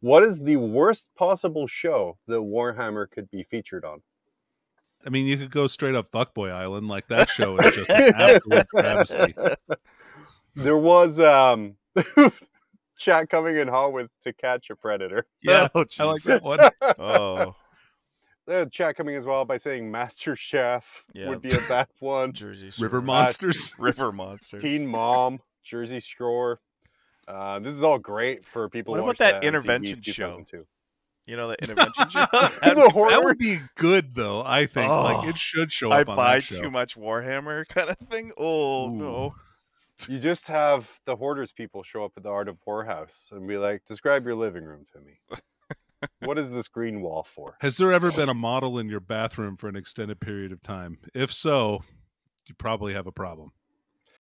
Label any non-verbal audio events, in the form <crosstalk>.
What is the worst possible show that Warhammer could be featured on? I mean, you could go straight up Fuckboy Island. Like that show is just an absolute <laughs> travesty. There was um <laughs> chat coming in hot with to catch a predator. Yeah, <laughs> Oh, I like that one. Oh, Uh, chat coming as well by saying Master Chef Yeah. would be a bad one. Jersey River Shore. Monsters. River monsters. Teen Mom, Jersey Shore. Uh, this is all great for people. What about watched that intervention show? You know the <laughs> intervention show. The horror- That would be good though. I think Oh, like it should show I up on buy that too much Warhammer <laughs> kind of thing. Oh Ooh. no. <laughs> You just have the hoarders people show up at the Art of War house and be like, "Describe your living room to me. what is this green wall for?" Has there ever been a model in your bathroom for an extended period of time? If so, you probably have a problem.